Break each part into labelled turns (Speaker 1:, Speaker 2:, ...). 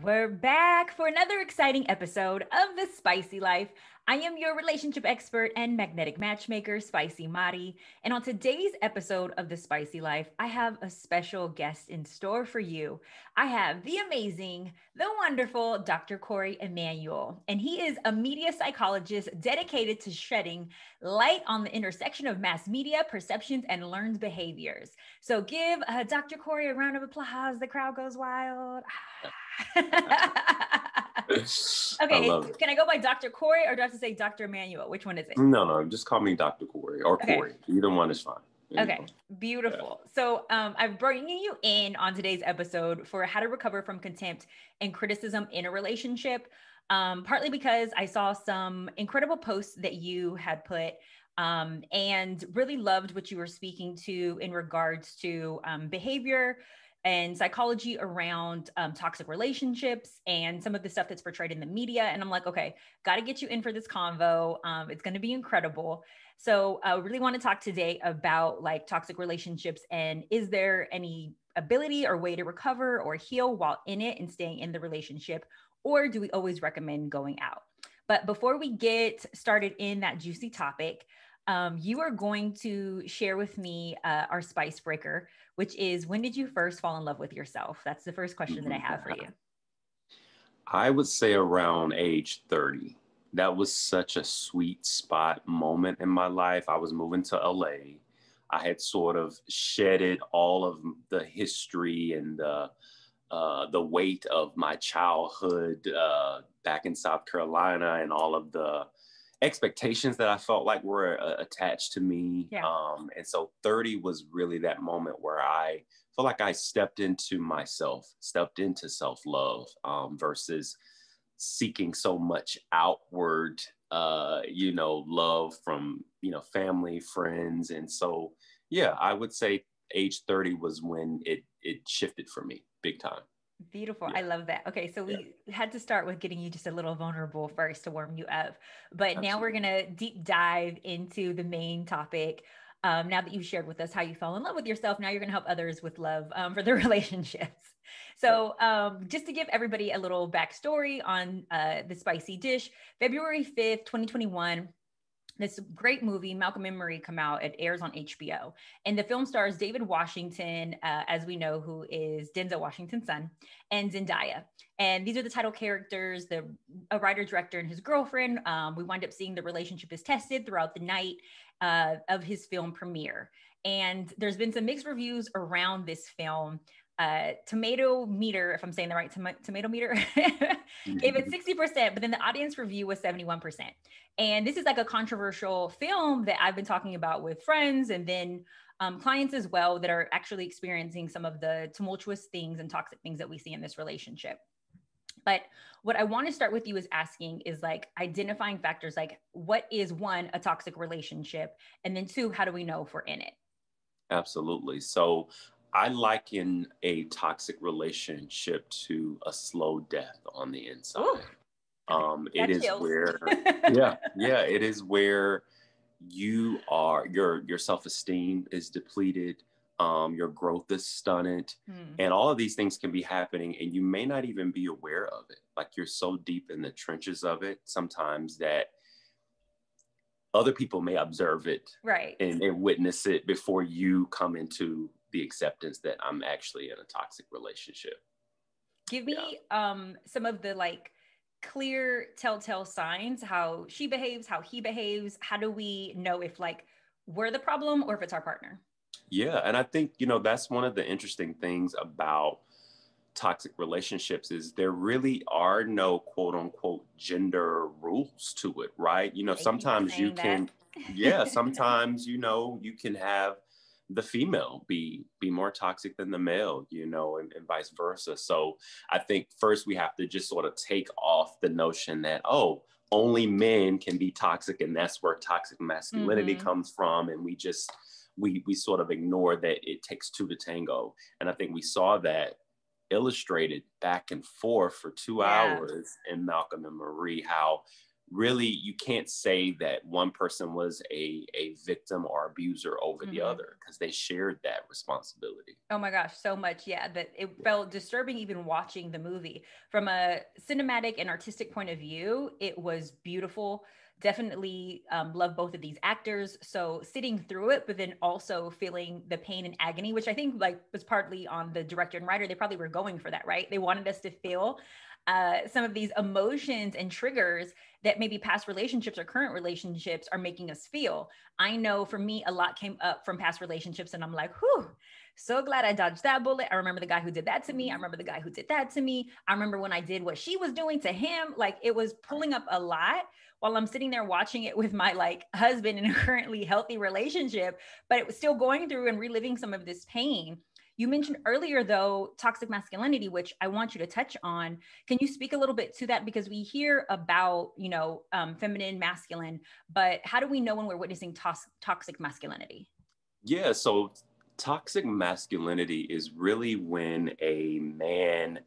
Speaker 1: We're back for another exciting episode of The Spicy Life. I am your relationship expert and magnetic matchmaker, Spicy Mari. And on today's episode of The Spicy Life, I have a special guest in store for you. I have the amazing, the wonderful Dr. Corey Emanuel. And he is a media psychologist dedicated to shedding light on the intersection of mass media, perceptions, and learned behaviors. So give uh, Dr. Corey a round of applause. The crowd goes wild. okay, can I go by Dr. Corey or do I have to say Dr. Emanuel? Which one is it?
Speaker 2: No, no, just call me Dr. Corey or okay. Corey. Either one is fine.
Speaker 1: Okay, beautiful. Yeah. So um, I'm bringing you in on today's episode for how to recover from contempt and criticism in a relationship. Um, partly because I saw some incredible posts that you had put um, and really loved what you were speaking to in regards to um, behavior and psychology around um, toxic relationships and some of the stuff that's portrayed in the media. And I'm like, okay, got to get you in for this convo. Um, it's going to be incredible. So I uh, really want to talk today about like toxic relationships and is there any ability or way to recover or heal while in it and staying in the relationship? Or do we always recommend going out? But before we get started in that juicy topic, um, you are going to share with me uh, our spice breaker, which is when did you first fall in love with yourself? That's the first question that I have for you.
Speaker 2: I would say around age 30. That was such a sweet spot moment in my life. I was moving to LA. I had sort of shedded all of the history and the uh, the weight of my childhood uh, back in South Carolina and all of the expectations that I felt like were uh, attached to me. Yeah. Um, and so 30 was really that moment where I felt like I stepped into myself, stepped into self love um, versus seeking so much outward, uh, you know, love from, you know, family, friends. And so, yeah, I would say age 30 was when it, it shifted for me big time.
Speaker 1: Beautiful. Yeah. I love that. Okay. So we yeah. had to start with getting you just a little vulnerable first to warm you up. But Absolutely. now we're going to deep dive into the main topic. Um, now that you've shared with us how you fell in love with yourself, now you're going to help others with love um, for their relationships. So, um, just to give everybody a little backstory on uh, the spicy dish, February 5th, 2021, this great movie, Malcolm and Marie, come out. It airs on HBO. And the film stars David Washington, uh, as we know, who is Denzel Washington's son, and Zendaya. And these are the title characters, the a writer, director, and his girlfriend. Um, we wind up seeing the relationship is tested throughout the night uh, of his film premiere. And there's been some mixed reviews around this film uh, tomato meter, if I'm saying the right tom- tomato meter, gave it 60%, but then the audience review was 71%. And this is like a controversial film that I've been talking about with friends and then um, clients as well that are actually experiencing some of the tumultuous things and toxic things that we see in this relationship. But what I want to start with you is asking is like identifying factors like what is one, a toxic relationship? And then two, how do we know if we're in it?
Speaker 2: Absolutely. So I liken a toxic relationship to a slow death on the inside. Ooh. Um, it is where, yeah, yeah, it is where you are. Your your self esteem is depleted. Um, your growth is stunted, hmm. and all of these things can be happening, and you may not even be aware of it. Like you're so deep in the trenches of it sometimes that other people may observe it,
Speaker 1: right,
Speaker 2: and, and witness it before you come into the acceptance that I'm actually in a toxic relationship.
Speaker 1: Give me yeah. um, some of the like clear telltale signs how she behaves, how he behaves. How do we know if like we're the problem or if it's our partner?
Speaker 2: Yeah, and I think you know that's one of the interesting things about toxic relationships is there really are no quote unquote gender rules to it, right? You know, sometimes you, you can yeah, sometimes you know you can have the female be be more toxic than the male you know and, and, vice versa so i think first we have to just sort of take off the notion that oh only men can be toxic and that's where toxic masculinity mm-hmm. comes from and we just we we sort of ignore that it takes two to tango and i think we saw that illustrated back and forth for two yeah. hours in malcolm and marie how really you can't say that one person was a, a victim or abuser over mm-hmm. the other because they shared that responsibility.
Speaker 1: Oh my gosh so much yeah that it felt disturbing even watching the movie. From a cinematic and artistic point of view it was beautiful. Definitely um, love both of these actors so sitting through it but then also feeling the pain and agony which i think like was partly on the director and writer. They probably were going for that right? They wanted us to feel uh, some of these emotions and triggers that maybe past relationships or current relationships are making us feel. I know for me, a lot came up from past relationships, and I'm like, whew, so glad I dodged that bullet. I remember the guy who did that to me. I remember the guy who did that to me. I remember when I did what she was doing to him. Like it was pulling up a lot while I'm sitting there watching it with my like husband in a currently healthy relationship, but it was still going through and reliving some of this pain. You mentioned earlier, though, toxic masculinity, which I want you to touch on. Can you speak a little bit to that? Because we hear about, you know, um, feminine, masculine, but how do we know when we're witnessing tos- toxic masculinity?
Speaker 2: Yeah, so toxic masculinity is really when a man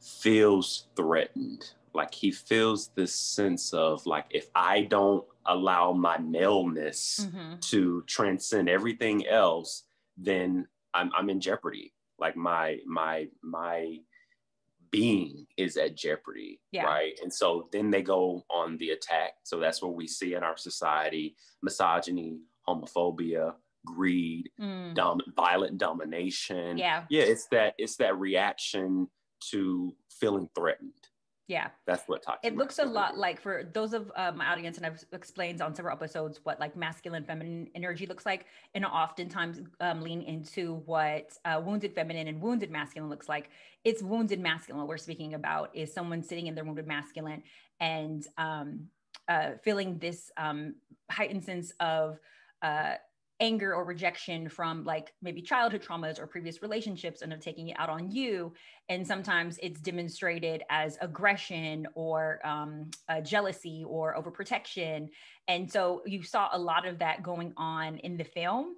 Speaker 2: feels threatened. Like he feels this sense of like, if I don't allow my maleness mm-hmm. to transcend everything else, then I'm I'm in jeopardy. Like my my my being is at jeopardy, yeah. right? And so then they go on the attack. So that's what we see in our society: misogyny, homophobia, greed, mm. dom- violent domination.
Speaker 1: Yeah,
Speaker 2: yeah. It's that it's that reaction to feeling threatened.
Speaker 1: Yeah.
Speaker 2: That's what toxic.
Speaker 1: It looks a lot like for those of uh, my audience, and I've explained on several episodes what like masculine, feminine energy looks like, and oftentimes um, lean into what uh, wounded feminine and wounded masculine looks like. It's wounded masculine. We're speaking about is someone sitting in their wounded masculine and um, uh, feeling this um, heightened sense of uh, anger or rejection from like maybe childhood traumas or previous relationships and of taking it out on you. And sometimes it's demonstrated as aggression or um, uh, jealousy or overprotection. And so you saw a lot of that going on in the film.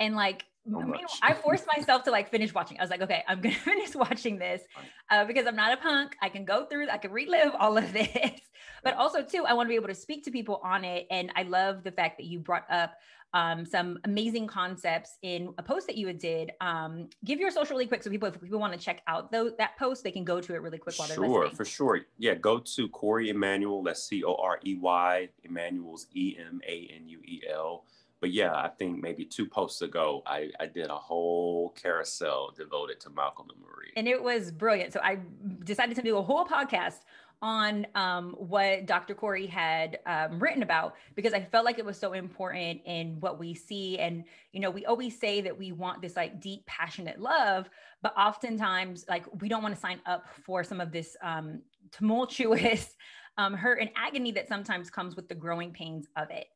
Speaker 1: And like so I forced myself to like finish watching. I was like, okay, I'm gonna finish watching this uh, because I'm not a punk. I can go through, I can relive all of this, but also too, I want to be able to speak to people on it. And I love the fact that you brought up um, some amazing concepts in a post that you did. Um, give your social really quick so people, if people want to check out those, that post, they can go to it really quick while they're
Speaker 2: sure, listening. for sure. Yeah, go to Corey Emanuel. That's C O R E Y. Emanuel's E M A N U E L. But yeah, I think maybe two posts ago, I, I did a whole carousel devoted to Malcolm and Marie.
Speaker 1: And it was brilliant. So I decided to do a whole podcast on um, what Dr. Corey had um, written about because I felt like it was so important in what we see. And, you know, we always say that we want this like deep, passionate love, but oftentimes, like, we don't want to sign up for some of this um, tumultuous um, hurt and agony that sometimes comes with the growing pains of it.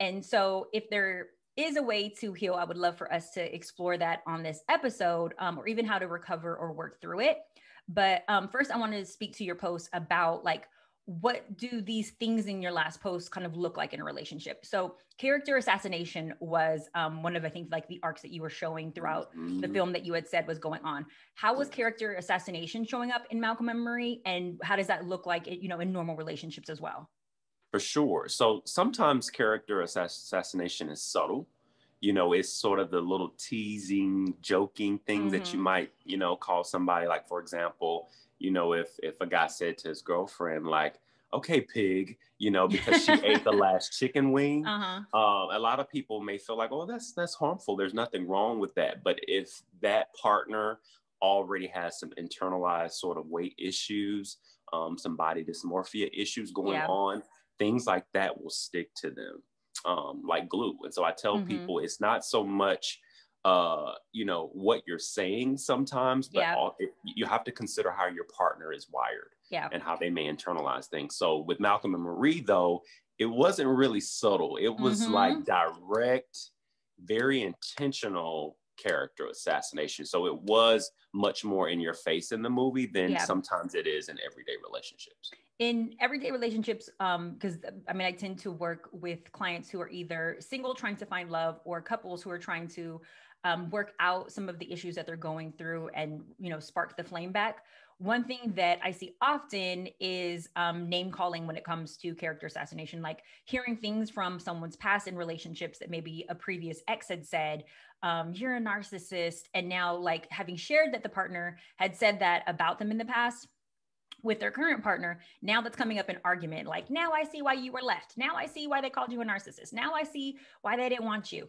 Speaker 1: And so, if there is a way to heal, I would love for us to explore that on this episode um, or even how to recover or work through it. But um, first, I wanted to speak to your post about like what do these things in your last post kind of look like in a relationship so character assassination was um, one of i think like the arcs that you were showing throughout mm-hmm. the film that you had said was going on how was character assassination showing up in malcolm and marie and how does that look like you know in normal relationships as well
Speaker 2: for sure so sometimes character assassination is subtle you know, it's sort of the little teasing, joking things mm-hmm. that you mm-hmm. might, you know, call somebody like, for example, you know, if if a guy said to his girlfriend, like, okay, pig, you know, because she ate the last chicken wing. Uh-huh. Um, a lot of people may feel like, oh, that's that's harmful. There's nothing wrong with that. But if that partner already has some internalized sort of weight issues, um, some body dysmorphia issues going yeah. on, things like that will stick to them um, like glue. And so I tell mm-hmm. people it's not so much uh you know what you're saying sometimes but yeah. all, it, you have to consider how your partner is wired
Speaker 1: yeah.
Speaker 2: and how they may internalize things so with malcolm and marie though it wasn't really subtle it was mm-hmm. like direct very intentional character assassination so it was much more in your face in the movie than yeah. sometimes it is in everyday relationships
Speaker 1: in everyday relationships um because i mean i tend to work with clients who are either single trying to find love or couples who are trying to um, work out some of the issues that they're going through and you know spark the flame back one thing that I see often is um, name calling when it comes to character assassination, like hearing things from someone's past in relationships that maybe a previous ex had said, um, you're a narcissist. And now, like having shared that the partner had said that about them in the past, with their current partner, now that's coming up in argument. Like, now I see why you were left. Now I see why they called you a narcissist. Now I see why they didn't want you.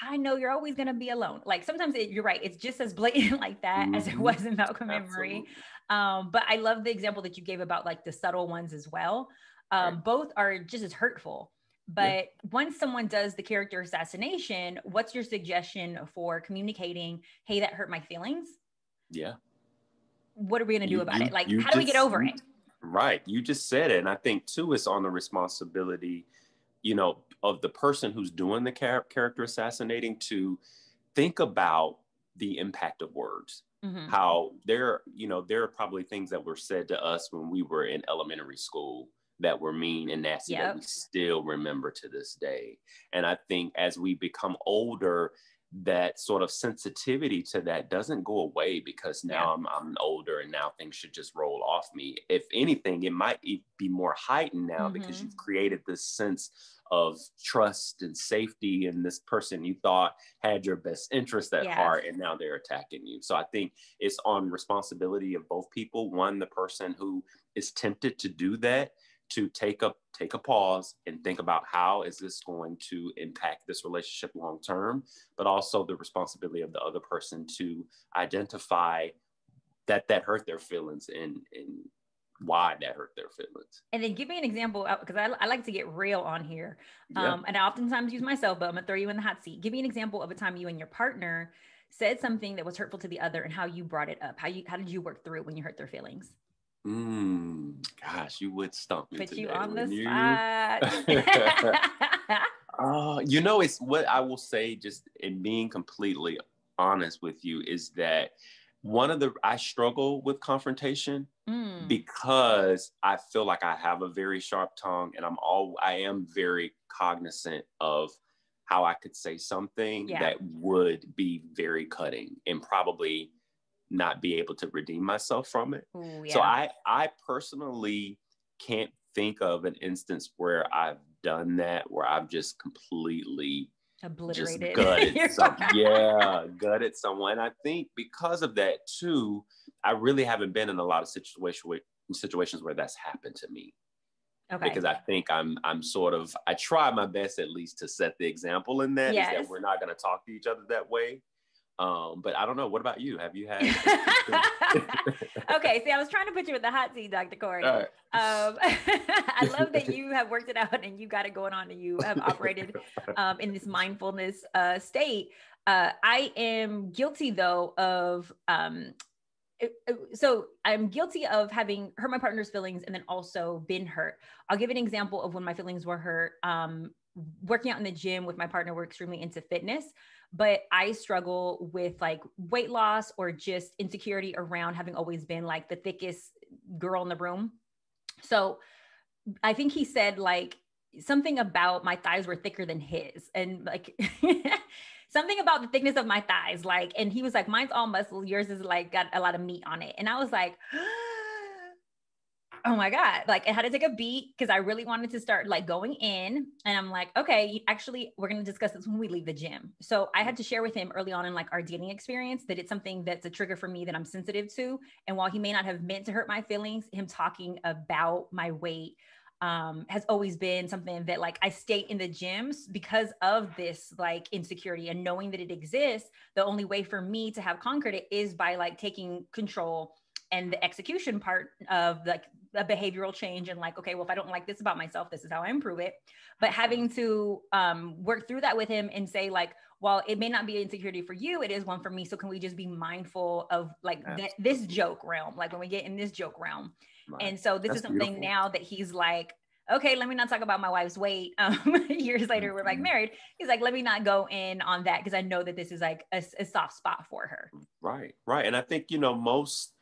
Speaker 1: I know you're always going to be alone. Like, sometimes it, you're right. It's just as blatant like that mm-hmm. as it mm-hmm. was in Malcolm and Marie. Um, but I love the example that you gave about like the subtle ones as well. Um, right. Both are just as hurtful. But yeah. once someone does the character assassination, what's your suggestion for communicating, hey, that hurt my feelings?
Speaker 2: Yeah
Speaker 1: what are we going to do about you, it? Like, how just, do we get over it?
Speaker 2: Right. You just said it. And I think, too, it's on the responsibility, you know, of the person who's doing the char- character assassinating to think about the impact of words. Mm-hmm. How there, you know, there are probably things that were said to us when we were in elementary school that were mean and nasty yep. that we still remember to this day. And I think as we become older, that sort of sensitivity to that doesn't go away because now yeah. I'm, I'm older and now things should just roll off me. If anything, it might be more heightened now mm-hmm. because you've created this sense of trust and safety and this person you thought had your best interest at heart and now they're attacking you. So I think it's on responsibility of both people. One, the person who is tempted to do that to take a take a pause and think about how is this going to impact this relationship long term but also the responsibility of the other person to identify that that hurt their feelings and and why that hurt their feelings.
Speaker 1: And then give me an example because I, I, like to get real on here. Um, and i oftentimes use myself but i'm gonna throw you in the hot seat. Give me an example of a time you and your partner said something that was hurtful to the other and how you brought it up. How you how did you work through it when you hurt their feelings
Speaker 2: Mm, gosh, you would stump me.
Speaker 1: Put
Speaker 2: today,
Speaker 1: you on the
Speaker 2: you?
Speaker 1: spot.
Speaker 2: uh, you know, it's what I will say, just in being completely honest with you, is that one of the I struggle with confrontation mm. because I feel like I have a very sharp tongue and I'm all I am very cognizant of how I could say something yeah. that would be very cutting and probably not be able to redeem myself from it. Ooh, yeah. So I I personally can't think of an instance where I've done that where I've just completely
Speaker 1: obliterated
Speaker 2: just gutted yeah gutted someone i think because of that too i really haven't been in a lot of situation situations where that's happened to me okay because i think i'm i'm sort of i try my best at least to set the example in that yes. is that we're not going to talk to each other that way um, but I don't know. What about you? Have you had?
Speaker 1: okay, see, I was trying to put you in the hot seat, Dr. Corey. Right. Um, I love that you have worked it out and you got it going on, and you have operated um, in this mindfulness uh, state. Uh, I am guilty though of um, so I'm guilty of having hurt my partner's feelings and then also been hurt. I'll give an example of when my feelings were hurt. Um, working out in the gym with my partner, we're extremely into fitness but I struggle with like weight loss or just insecurity around having always been like the thickest girl in the room. So I think he said like something about my thighs were thicker than his and like something about the thickness of my thighs like and he was like mine's all muscle. Yours is like got a lot of meat on it. And I was like oh my God, like I had to take a beat because I really wanted to start like going in. And I'm like, okay, actually, we're going to discuss this when we leave the gym. So I had to share with him early on in like our dating experience that it's something that's a trigger for me that I'm sensitive to. And while he may not have meant to hurt my feelings, him talking about my weight um, has always been something that like I stay in the gyms because of this like insecurity and knowing that it exists. The only way for me to have conquered it is by like taking control and the execution part of like a behavioral change and like okay well if i don't like this about myself this is how i improve it. But having to um, work through that with him and say like well it may not be insecurity for you it is one for me. So can we just be mindful of like th- this joke realm like when we get in this joke realm. Right. and so this That's is something beautiful. now that he's like okay let me not talk about my wife's weight. Um, years later we're like mm-hmm. married. He's like let me not go in on that because i know that this is like a, a soft spot for her.
Speaker 2: Right right. And i think you know most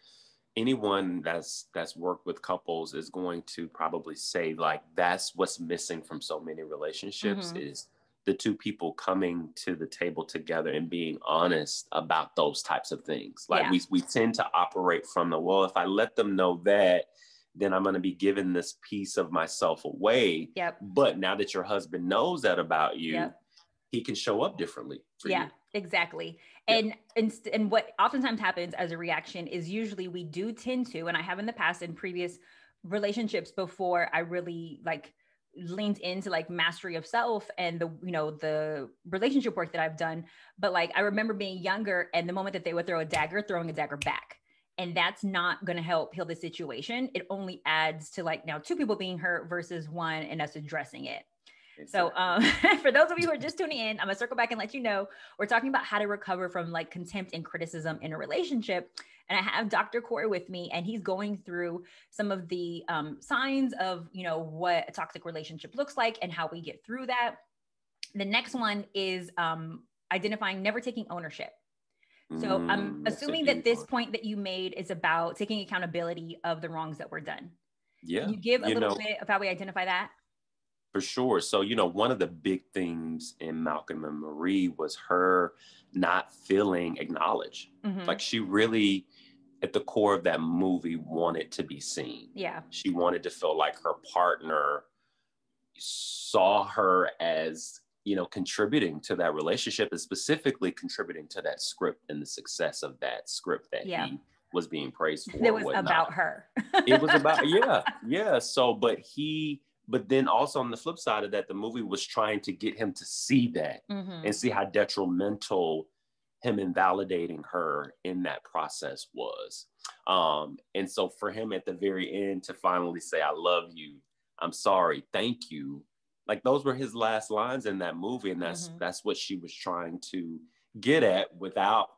Speaker 2: anyone that's that's worked with couples is going to probably say like that's what's missing from so many relationships mm-hmm. is the two people coming to the table together and being honest about those types of things. Like yeah. we we tend to operate from the well, if I let them know that, then I'm going to be giving this piece of myself away.
Speaker 1: Yep.
Speaker 2: But now that your husband knows that about you, yep. he can show up differently.
Speaker 1: yeah, you. exactly. And, and and what oftentimes happens as a reaction is usually we do tend to, and I have in the past in previous relationships before I really like leaned into like mastery of self and the you know the relationship work that I've done. But like I remember being younger and the moment that they would throw a dagger throwing a dagger back. And that's not going to help heal the situation. It only adds to like now two people being hurt versus one and us addressing it so um, for those of you who are just tuning in, I'm gonna circle back and let you know we're talking about how to recover from like contempt and criticism in a relationship. And I have Dr. Corey with me, and he's going through some of the um, signs of you know what a toxic relationship looks like and how we get through that. The next one is um, identifying never taking ownership. So mm, I'm assuming that this point that you made is about taking accountability of the wrongs that were done.
Speaker 2: Yeah.
Speaker 1: Can you give a you little know, bit of how we identify that?
Speaker 2: For sure. So, you know, one of the big things in Malcolm and Marie was her not feeling acknowledged. Mm-hmm. Like she really, at the core of that movie, wanted to be seen.
Speaker 1: Yeah.
Speaker 2: She wanted to feel like her partner saw her as, you know, contributing to that relationship and specifically contributing to that script and the success of that script that yeah. he was being praised for.
Speaker 1: It was about her.
Speaker 2: it was about, yeah, yeah. So, but he, but then also on the flip side of that the movie was trying to get him to see that mm-hmm. and see how detrimental him invalidating her in that process was um, and so for him at the very end to finally say i love you i'm sorry thank you like those were his last lines in that movie and that's mm-hmm. that's what she was trying to get at without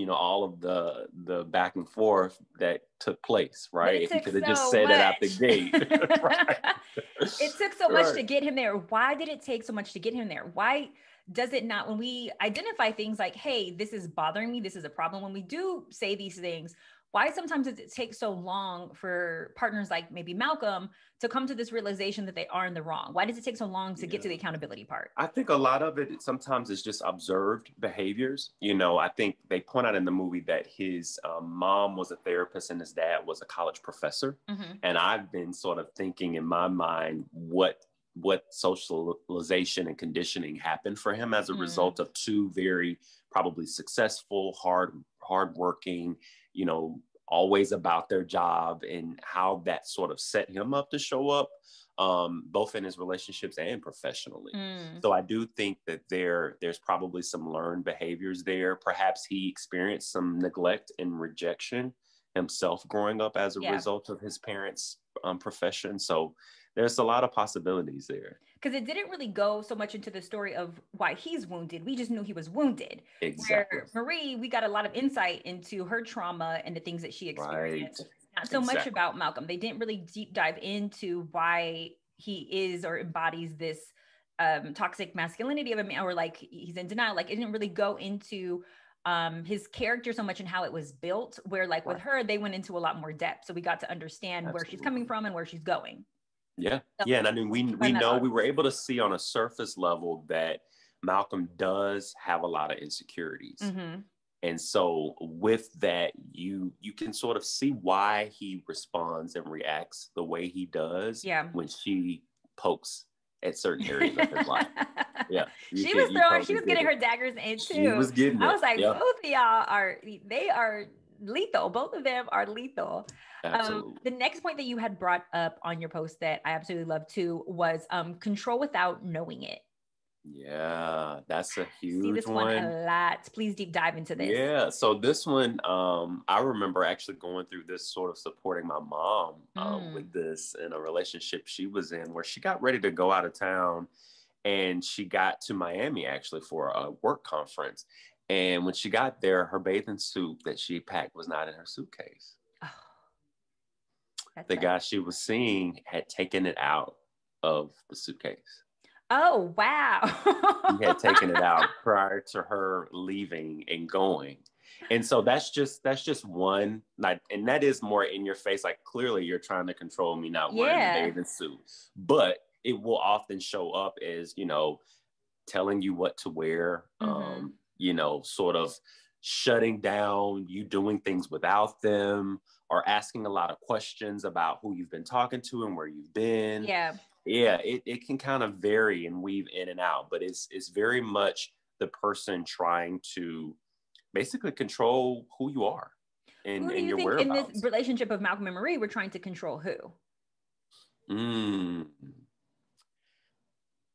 Speaker 2: you know all of the the back and forth that took place right?
Speaker 1: If he
Speaker 2: could
Speaker 1: have
Speaker 2: so just said
Speaker 1: much.
Speaker 2: it out the gate.
Speaker 1: It took so much to get him there. Why did it take so much to get him there? Why does it not when we identify things like hey this is bothering me this is a problem when we do say these things why sometimes does it take so long for partners like maybe Malcolm to come to this realization that they are in the wrong? Why does it take so long to yeah. get to the accountability part?
Speaker 2: I think a lot of it sometimes is just observed behaviors. You know, I think they point out in the movie that his um, mom was a therapist and his dad was a college professor. Mm-hmm. And I've been sort of thinking in my mind what what socialization and conditioning happened for him as a mm. result of two very probably successful hard hardworking you know, always about their job and how that sort of set him up to show up um, both in his relationships and professionally. Mm. So I do think that there there's probably some learned behaviors there. Perhaps he experienced some neglect and rejection himself growing up as a yeah. result of his parents' um, profession. So there's a lot of possibilities there.
Speaker 1: Because it didn't really go so much into the story of why he's wounded. We just knew he was wounded.
Speaker 2: Exactly.
Speaker 1: Where Marie, we got a lot of insight into her trauma and the things that she experienced. Right. Not so exactly. much about Malcolm. They didn't really deep dive into why he is or embodies this um, toxic masculinity of a man, or like he's in denial. Like it didn't really go into um his character so much and how it was built where like right. with her they went into a lot more depth so we got to understand Absolutely. where she's coming from and where she's going
Speaker 2: yeah, yeah, and I mean, we we know we were able to see on a surface level that Malcolm does have a lot of insecurities, mm-hmm. and so with that, you you can sort of see why he responds and reacts the way he does.
Speaker 1: Yeah,
Speaker 2: when she pokes at certain areas of his life. Yeah,
Speaker 1: she was throwing. She was getting it. her daggers in too. She
Speaker 2: was getting.
Speaker 1: I was like, both of y'all are. They are lethal. Both of them are lethal. Um, the next point that you had brought up on your post that I absolutely love too was um, control without knowing it.
Speaker 2: Yeah, that's a huge
Speaker 1: See this
Speaker 2: one. one.
Speaker 1: a lot. Please deep dive into this.
Speaker 2: Yeah, so this one, um, I remember actually going through this sort of supporting my mom um, mm. with this in a relationship she was in, where she got ready to go out of town, and she got to Miami actually for a work conference, and when she got there, her bathing suit that she packed was not in her suitcase. Oh, the right. guy she was seeing had taken it out of the suitcase.
Speaker 1: Oh, wow.
Speaker 2: he had taken it out prior to her leaving and going. And so that's just that's just one like and that is more in your face. Like clearly you're trying to control me not wearing yeah. the bathing suit. But it will often show up as, you know, telling you what to wear, mm-hmm. um, you know, sort of shutting down, you doing things without them, or asking a lot of questions about who you've been talking to and where you've been.
Speaker 1: Yeah.
Speaker 2: Yeah, it, it can kind of vary and weave in and out, but it's it's very much the person trying to basically control who you are and,
Speaker 1: who do you think in this relationship of Malcolm and Marie, we're trying to control who?
Speaker 2: Mm.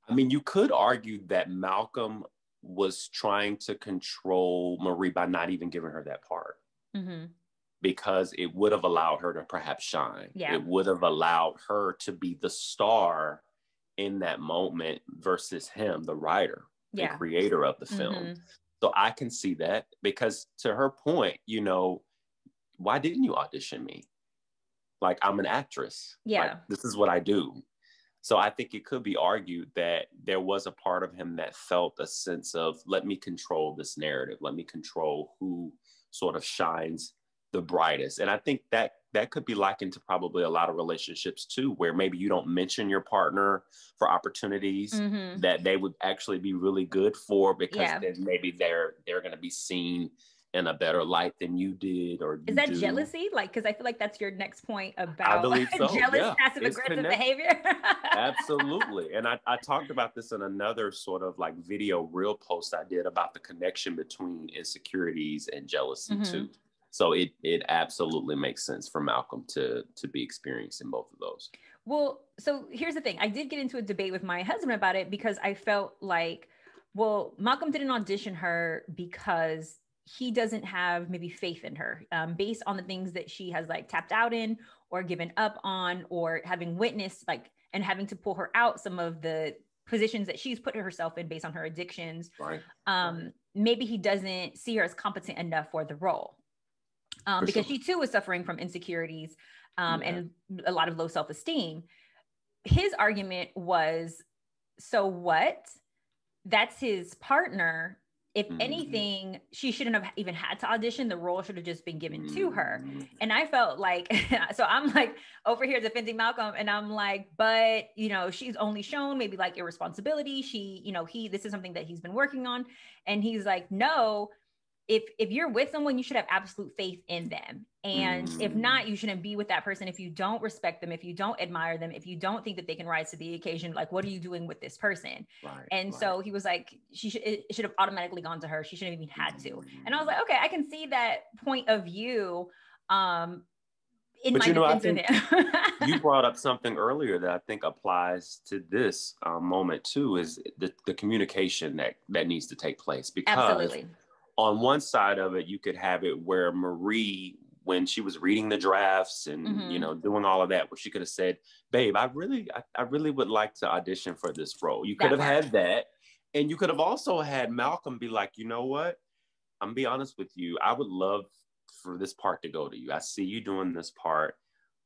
Speaker 2: I mean, you could argue that Malcolm was trying to control Marie by not even giving her that part. Mm-hmm. Because it would have allowed her to perhaps shine.
Speaker 1: Yeah.
Speaker 2: It would have allowed her to be the star in that moment versus him, the writer, yeah. the creator of the film. Mm-hmm. So I can see that because to her point, you know, why didn't you audition me? Like I'm an actress.
Speaker 1: Yeah.
Speaker 2: Like, this is what I do. So I think it could be argued that there was a part of him that felt a sense of let me control this narrative, let me control who sort of shines the brightest. And I think that that could be likened to probably a lot of relationships too, where maybe you don't mention your partner for opportunities mm-hmm. that they would actually be really good for because yeah. then maybe they're they're going to be seen in a better light than you did or
Speaker 1: is that
Speaker 2: do.
Speaker 1: jealousy like because i feel like that's your next point about
Speaker 2: so.
Speaker 1: jealous
Speaker 2: yeah.
Speaker 1: passive aggressive behavior
Speaker 2: absolutely and I, I talked about this in another sort of like video reel post i did about the connection between insecurities and jealousy mm-hmm. too so it it absolutely makes sense for malcolm to to be experiencing both of those
Speaker 1: well so here's the thing i did get into a debate with my husband about it because i felt like well malcolm didn't audition her because he doesn't have maybe faith in her um, based on the things that she has like tapped out in or given up on or having witnessed like and having to pull her out some of the positions that she's put herself in based on her addictions
Speaker 2: right.
Speaker 1: um, maybe he doesn't see her as competent enough for the role um, because sure. she too is suffering from insecurities um, yeah. and a lot of low self-esteem his argument was so what that's his partner if mm-hmm. anything, she shouldn't have even had to audition. The role should have just been given to her. Mm-hmm. And I felt like, so I'm like over here defending Malcolm, and I'm like, but you know, she's only shown maybe like irresponsibility. She, you know, he, this is something that he's been working on. And he's like, no, if if you're with someone you should have absolute faith in them. And mm. if not you shouldn't be with that person if you don't respect them if you don't admire them if you don't think that they can rise to the occasion like what are you doing with this person?
Speaker 2: Right,
Speaker 1: and
Speaker 2: right.
Speaker 1: so he was like she should it should have automatically gone to her. She shouldn't have even had to. And i was like okay i can see that point of view um in but my you know, I think
Speaker 2: you brought up something earlier that I think applies to this uh, moment too, is the, the communication that that needs to take place because
Speaker 1: Absolutely
Speaker 2: on one side of it, you could have it where Marie, when she was reading the drafts and mm-hmm. you know doing all of that, where she could have said, "Babe, I really, I, I really would like to audition for this role." You could have had that, and you could have also had Malcolm be like, "You know what? I'm gonna be honest with you. I would love for this part to go to you. I see you doing this part."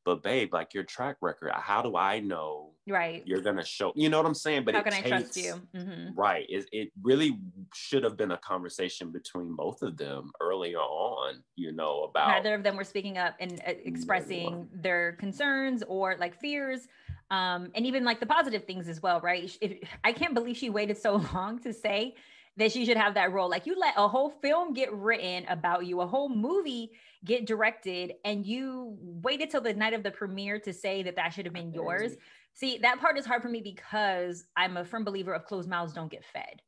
Speaker 2: But babe, like your track record, how do I know
Speaker 1: right
Speaker 2: you're gonna show you know what I'm saying?
Speaker 1: But how can takes, I trust you?
Speaker 2: Mm-hmm. Right. It, it really should have been a conversation between both of them earlier on, you know, about
Speaker 1: neither of them were speaking up and uh, expressing their concerns or like fears. Um, and even like the positive things as well, right? If, I can't believe she waited so long to say that she should have that role. Like you let a whole film get written about you, a whole movie get directed, and you waited till the night of the premiere to say that that should have been yours. See, that part is hard for me because I'm a firm believer of closed mouths don't get fed.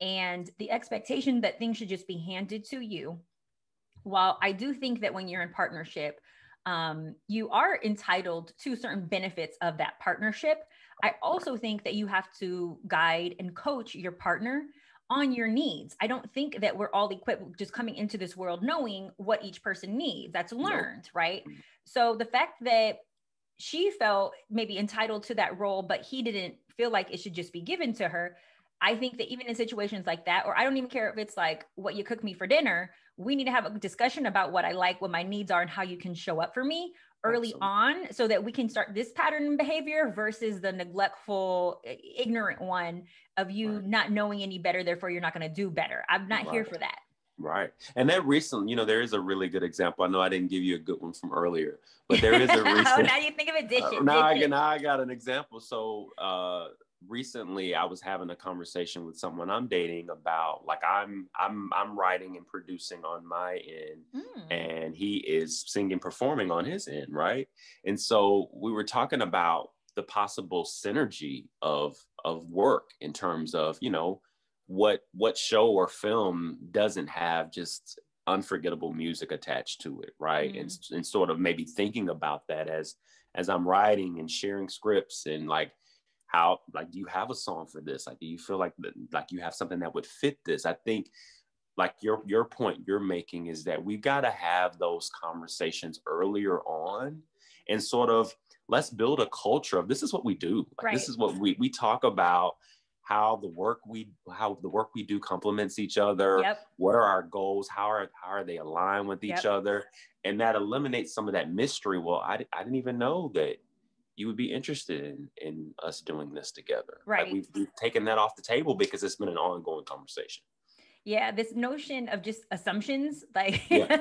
Speaker 1: And the expectation that things should just be handed to you. While I do think that when you're in partnership, um, you are entitled to certain benefits of that partnership. I also think that you have to guide and coach your partner on your needs. I don't think that we're all equipped just coming into this world knowing what each person needs. That's learned, right? Mm. So the fact that she felt maybe entitled to that role, but he didn't feel like it should just be given to her. I think that even in situations like that, or I don't even care if it's like what you cook me for dinner, we need to have a discussion about what I like, what my needs are, and how you can show up for me early Absolutely. on so that we can start this pattern behavior versus the neglectful, ignorant one of you right. not knowing any better, therefore you're not going to do better. I'm not right. here for that.
Speaker 2: Right. And that recent, you know, there is a really good example. I know I didn't give you a good one from earlier, but there is a recent.
Speaker 1: oh, now you think of a dish.
Speaker 2: Uh, now, I, now I got an example. So, uh, recently I was having a conversation with someone I'm dating about like I'm I'm I'm writing and producing on my end mm. and he is singing performing on his end, right? And so we were talking about the possible synergy of of work in terms of, you know, what what show or film doesn't have just unforgettable music attached to it, right? Mm. And and sort of maybe thinking about that as as I'm writing and sharing scripts and like how like do you have a song for this like do you feel like like you have something that would fit this i think like your your point you're making is that we've got to have those conversations earlier on and sort of let's build a culture of this is what we do like right. this is what we we talk about how the work we how the work we do complements each other yep. what are our goals how are how are they aligned with each yep. other and that eliminates some of that mystery well I, I didn't even know that you would be interested in, in us doing this together.
Speaker 1: Right.
Speaker 2: Like we've, we've taken that off the table because it's been an ongoing conversation.
Speaker 1: Yeah, this notion of just assumptions, like yeah.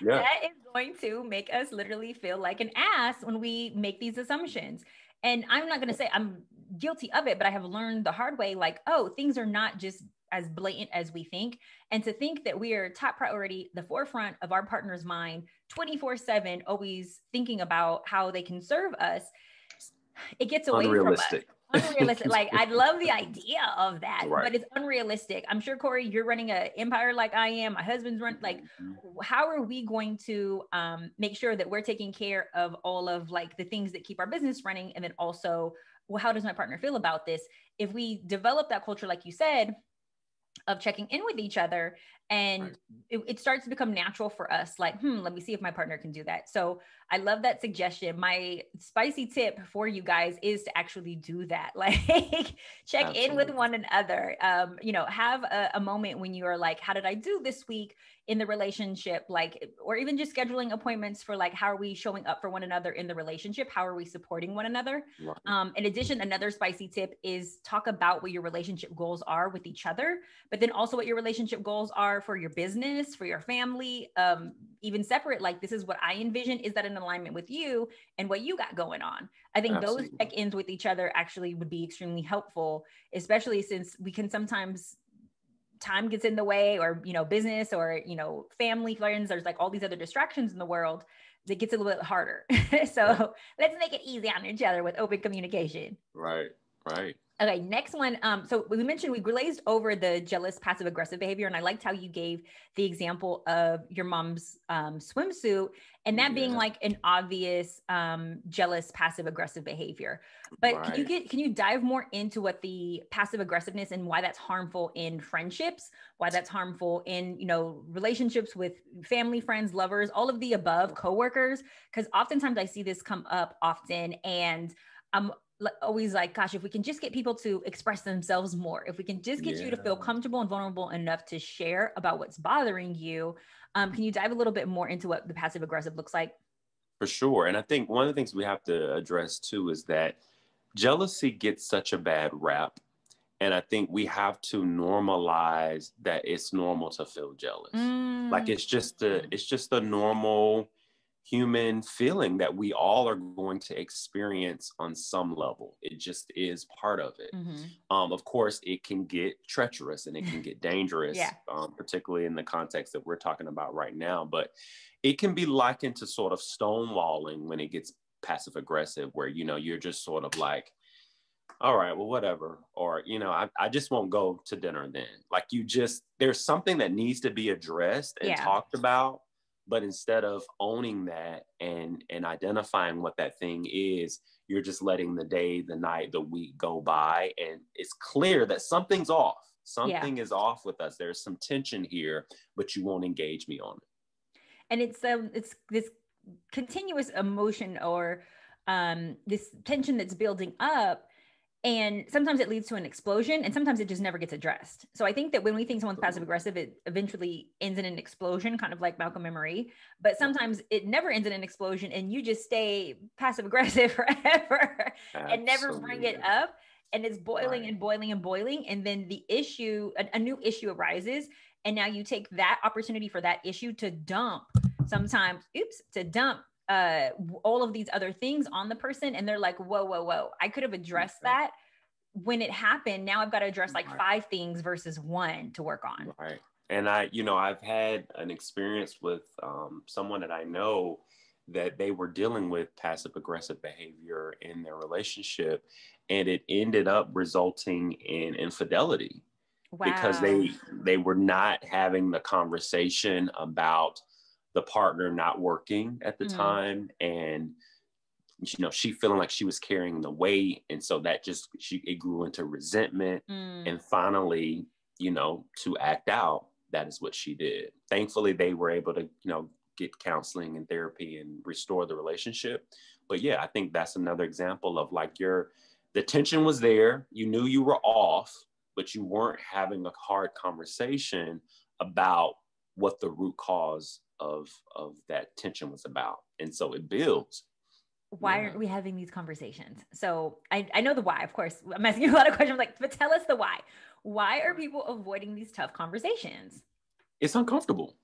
Speaker 1: Yeah. that is going to make us literally feel like an ass when we make these assumptions. And I'm not going to say I'm guilty of it, but I have learned the hard way like, oh, things are not just as blatant as we think. And to think that we are top priority, the forefront of our partner's mind 24 7, always thinking about how they can serve us, it gets away from us. Unrealistic. like I'd love the idea of that, right. but it's unrealistic. I'm sure Corey, you're running an empire like I am. My husband's run like mm-hmm. how are we going to um, make sure that we're taking care of all of like the things that keep our business running? And then also, well, how does my partner feel about this? If we develop that culture, like you said, of checking in with each other and right. it, it, starts to become natural for us like hmm let me see if my partner can do that. So i love that suggestion. My spicy tip for you guys is to actually do that. Like check Absolutely. in with one another. Um, you know have a, a moment when you are like how did i do this week in the relationship? Like or even just scheduling appointments for like how are we showing up for one another in the relationship? How are we supporting one another? Right. um, in addition another spicy tip is talk about what your relationship goals are with each other but then also what your relationship goals are for your business for your family um, even separate like this is what i envision is that in alignment with you and what you got going on i think Absolutely. those check-ins with each other actually would be extremely helpful especially since we can sometimes time gets in the way or you know business or you know family friends there's like all these other distractions in the world it gets a little bit harder so right. let's make it easy on each other with open communication
Speaker 2: right right
Speaker 1: Okay, next one. Um, so we mentioned we glazed over the jealous passive aggressive behavior, and I liked how you gave the example of your mom's um, swimsuit and that yeah. being like an obvious um, jealous passive aggressive behavior. But right. can you get can you dive more into what the passive aggressiveness and why that's harmful in friendships, why that's harmful in you know relationships with family, friends, lovers, all of the above, coworkers? Because oftentimes I see this come up often, and I'm always like, gosh, if we can just get people to express themselves more, if we can just get yeah. you to feel comfortable and vulnerable enough to share about what's bothering you, um, can you dive a little bit more into what the passive aggressive looks like?
Speaker 2: For sure. And I think one of the things we have to address too is that jealousy gets such a bad rap. And I think we have to normalize that it's normal to feel jealous. Mm. Like it's just a, it's just a normal human feeling that we all are going to experience on some level. It just is part of it. Mm-hmm. Um, of course, it can get treacherous and it can get dangerous, yeah. um, particularly in the context that we're talking about right now. But it can be likened to sort of stonewalling when it gets passive aggressive, where you know you're just sort of like, all right, well, whatever. Or, you know, I, I just won't go to dinner then. Like you just, there's something that needs to be addressed and yeah. talked about but instead of owning that and and identifying what that thing is you're just letting the day the night the week go by. And it's clear that something's off. Something yeah. is off with us. There's some tension here but you won't engage me on it.
Speaker 1: And it's um it's this continuous emotion or um this tension that's building up and sometimes it leads to an explosion and sometimes it just never gets addressed. So i think that when we think someone's passive aggressive it eventually ends in an explosion kind of like malcolm and marie. But sometimes it never ends in an explosion and you just stay passive aggressive forever and never bring it up. And it's boiling right. and boiling and boiling and then the issue a, a new issue arises and now you take that opportunity for that issue to dump sometimes oops to dump uh all of these other things on the person and they're like whoa whoa whoa i could have addressed that when it happened, now I've got to address like five things versus one to work on.
Speaker 2: Right. And I, you know, I've had an experience with um, someone that I know that they were dealing with passive aggressive behavior in their relationship and it ended up resulting in infidelity wow. because they they were not having the conversation about the partner not working at the mm. time and you know she feeling like she was carrying the weight and so that just she it grew into resentment mm. and finally you know to act out that is what she did thankfully they were able to you know get counseling and therapy and restore the relationship but yeah i think that's another example of like your the tension was there you knew you were off but you weren't having a hard conversation about what the root cause of of that tension was about. And so it builds.
Speaker 1: Why yeah. aren't we having these conversations? So I, I know the why of course. I'm asking you a lot of questions. Like but tell us the why. Why are people avoiding these tough conversations?
Speaker 2: It's uncomfortable.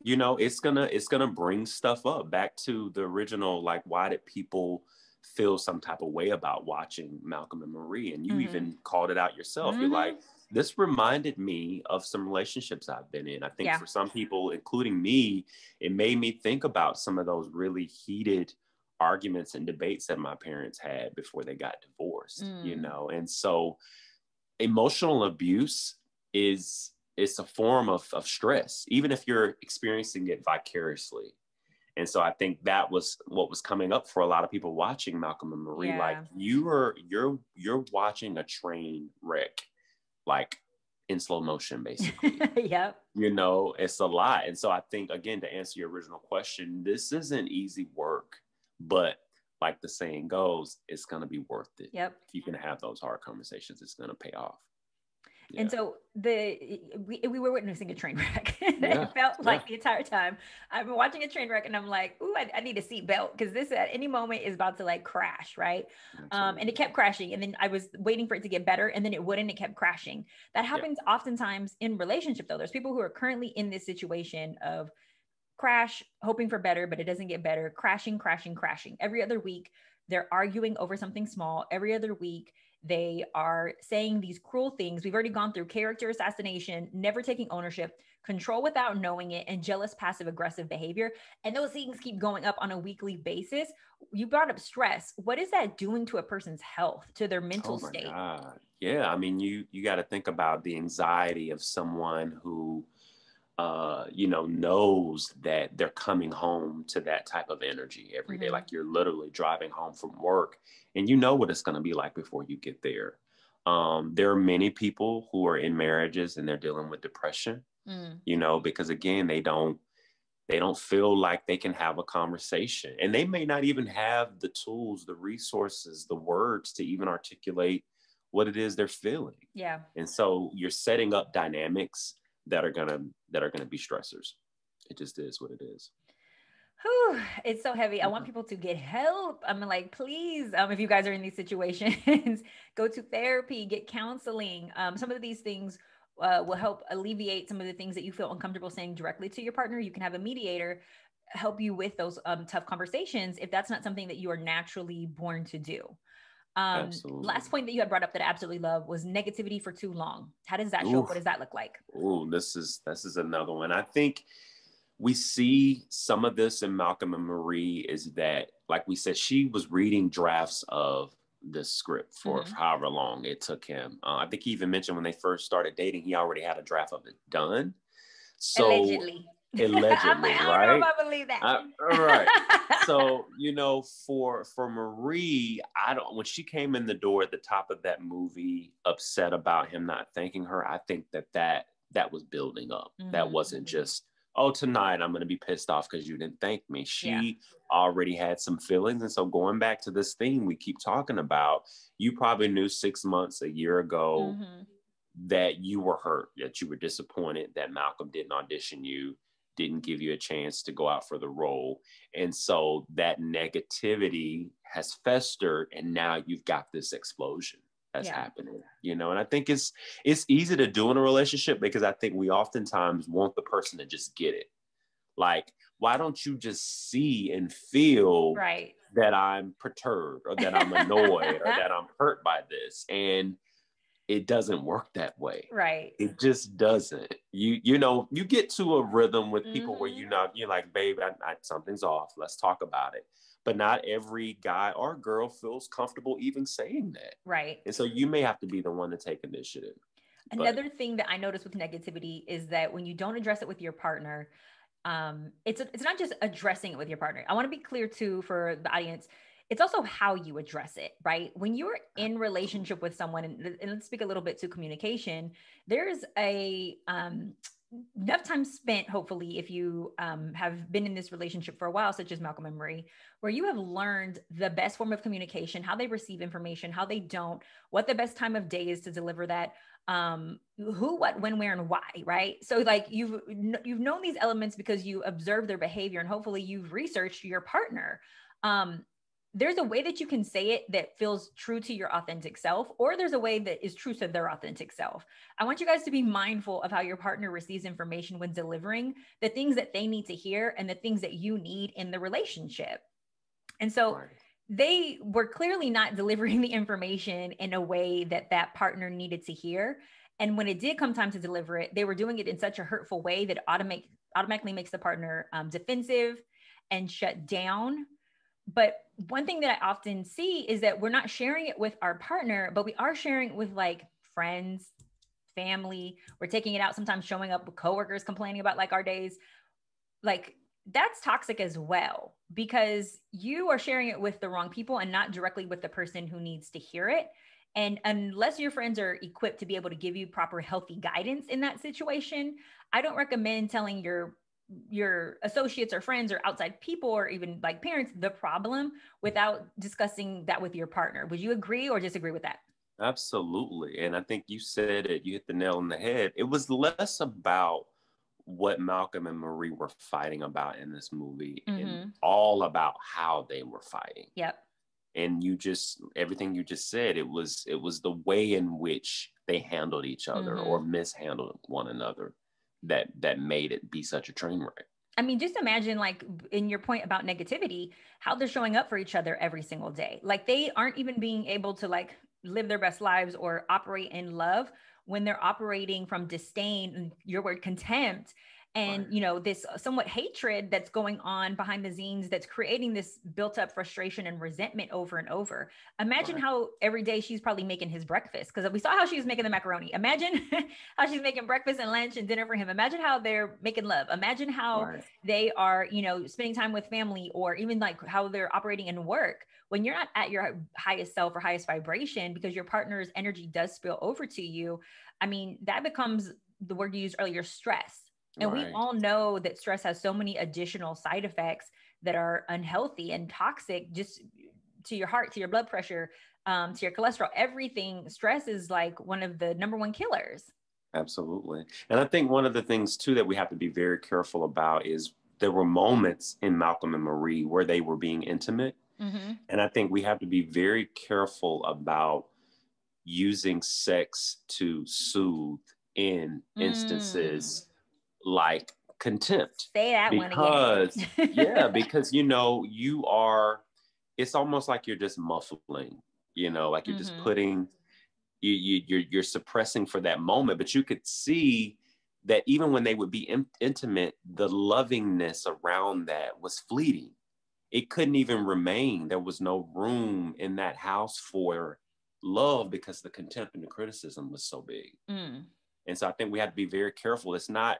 Speaker 2: You know it's gonna it's gonna bring stuff up. Back to the original like why did people feel some type of way about watching malcolm and marie? And you mm-hmm. even called it out yourself. Mm-hmm. you're like this reminded me of some relationships I've been in. I think yeah. for some people, including me, it made me think about some of those really heated arguments and debates that my parents had before they got divorced, mm. you know? And so emotional abuse is it's a form of, of stress, even if you're experiencing it vicariously. And so I think that was what was coming up for a lot of people watching Malcolm and Marie. Yeah. Like you are you're you're watching a train wreck like in slow motion, basically.
Speaker 1: yep.
Speaker 2: You know, it's a lot. And so I think, again, to answer your original question, this isn't easy work, but like the saying goes, it's going to be worth it.
Speaker 1: Yep.
Speaker 2: If you can have those hard conversations, it's going to pay off.
Speaker 1: Yeah. And so the we, we were witnessing a train wreck. Yeah. it felt like yeah. the entire time I've been watching a train wreck, and I'm like, "Ooh, I, I need a seatbelt because this at any moment is about to like crash, right?" Um, and it kept crashing, and then I was waiting for it to get better, and then it wouldn't. It kept crashing. That happens oftentimes in relationship, though. There's people who are currently in this situation of crash, hoping for better, but it doesn't get better. Crashing, crashing, crashing. Every other week, they're arguing over something small. Every other week, they are saying these cruel things. We've already gone through character assassination, never taking ownership, control without knowing it, and jealous passive aggressive behavior. And those things keep going up on a weekly basis. You brought up stress. What is that doing to a person's health, to their mental oh state?
Speaker 2: God. Yeah, I mean, you you got to think about the anxiety of someone who uh, you know, knows that they're coming home to that type of energy every day. Mm-hmm. Like you're literally driving home from work and you know what it's going to be like before you get there. Um, there are many people who are in marriages and they're dealing with depression, mm. you know, because again, they don't they don't feel like they can have a conversation and they may not even have the tools the resources the words to even articulate what it is they're feeling
Speaker 1: yeah
Speaker 2: and so you're setting up dynamics that are gonna that are gonna be stressors. It just is what it is.
Speaker 1: Whew, it's so heavy. I want mm-hmm. people to get help. I'm like, please, um, if you guys are in these situations, go to therapy, get counseling. Um, some of these things uh, will help alleviate some of the things that you feel uncomfortable saying directly to your partner. You can have a mediator help you with those um, tough conversations if that's not something that you are naturally born to do. Um, last point that you had brought up that I absolutely love was negativity for too long. How does that show What does that look like?
Speaker 2: Oh, this is this is another one. I think we see some of this in Malcolm and Marie is that, like we said, she was reading drafts of the script for mm-hmm. however long it took him. Uh, I think he even mentioned when they first started dating, he already had a draft of it done. So
Speaker 1: allegedly,
Speaker 2: allegedly, like,
Speaker 1: I
Speaker 2: right?
Speaker 1: I believe that. I,
Speaker 2: right. so you know, for for Marie, I don't. When she came in the door at the top of that movie, upset about him not thanking her, I think that that that was building up. Mm-hmm. That wasn't just oh tonight I'm going to be pissed off because you didn't thank me. She yeah. already had some feelings, and so going back to this theme we keep talking about, you probably knew six months, a year ago. Mm-hmm that you were hurt, that you were disappointed that Malcolm didn't audition you, didn't give you a chance to go out for the role. And so that negativity has festered and now you've got this explosion that's yeah. happening. You know, and I think it's it's easy to do in a relationship because I think we oftentimes want the person to just get it. Like, why don't you just see and feel
Speaker 1: right
Speaker 2: that I'm perturbed or that I'm annoyed or that I'm hurt by this? And it doesn't work that way.
Speaker 1: Right.
Speaker 2: It just doesn't. You you know you get to a rhythm with people mm-hmm. where you know you're like, babe, I, I, something's off. Let's talk about it. But not every guy or girl feels comfortable even saying that.
Speaker 1: Right.
Speaker 2: And so you may have to be the one to take initiative.
Speaker 1: Another but, thing that I notice with negativity is that when you don't address it with your partner, um, it's it's not just addressing it with your partner. I want to be clear too for the audience it's also how you address it, right? When you're in relationship with someone, and, and let's speak a little bit to communication, there's a um, enough time spent, hopefully, if you um, have been in this relationship for a while, such as Malcolm and Marie, where you have learned the best form of communication, how they receive information, how they don't, what the best time of day is to deliver that, um, who, what, when, where, and why, right? So, like you've you've known these elements because you observe their behavior, and hopefully, you've researched your partner. Um, there's a way that you can say it that feels true to your authentic self, or there's a way that is true to their authentic self. I want you guys to be mindful of how your partner receives information when delivering the things that they need to hear and the things that you need in the relationship. And so they were clearly not delivering the information in a way that that partner needed to hear. And when it did come time to deliver it, they were doing it in such a hurtful way that automatic, automatically makes the partner um, defensive and shut down but one thing that I often see is that we're not sharing it with our partner, but we are sharing it with like friends, family. We're taking it out sometimes showing up with coworkers complaining about like our days. Like that's toxic as well because you are sharing it with the wrong people and not directly with the person who needs to hear it. And unless your friends are equipped to be able to give you proper healthy guidance in that situation, I don't recommend telling your your associates or friends or outside people or even like parents the problem without discussing that with your partner. Would you agree or disagree with that?
Speaker 2: Absolutely. And I think you said it, you hit the nail on the head. It was less about what Malcolm and Marie were fighting about in this movie mm-hmm. and all about how they were fighting.
Speaker 1: Yep.
Speaker 2: And you just everything you just said, it was it was the way in which they handled each other mm-hmm. or mishandled one another that that made it be such a train wreck.
Speaker 1: I mean, just imagine like in your point about negativity, how they're showing up for each other every single day. Like they aren't even being able to like live their best lives or operate in love when they're operating from disdain, and your word contempt, and right. you know this uh, somewhat hatred that's going on behind the scenes that's creating this built up frustration and resentment over and over imagine right. how every day she's probably making his breakfast because we saw how she was making the macaroni imagine how she's making breakfast and lunch and dinner for him imagine how they're making love imagine how right. they are you know spending time with family or even like how they're operating in work when you're not at your highest self or highest vibration because your partner's energy does spill over to you i mean that becomes the word you used earlier stress and right. we all know that stress has so many additional side effects that are unhealthy and toxic just to your heart, to your blood pressure, um, to your cholesterol, everything. Stress is like one of the number one killers.
Speaker 2: Absolutely. And I think one of the things too that we have to be very careful about is there were moments in Malcolm and Marie where they were being intimate. Mm-hmm. And I think we have to be very careful about using sex to soothe in instances mm like contempt.
Speaker 1: Say that
Speaker 2: because, one again. yeah, because you know, you are it's almost like you're just muffling, you know, like you're mm-hmm. just putting you, you you're you're suppressing for that moment, but you could see that even when they would be in, intimate, the lovingness around that was fleeting. It couldn't even remain. There was no room in that house for love because the contempt and the criticism was so big. Mm. And so I think we have to be very careful. It's not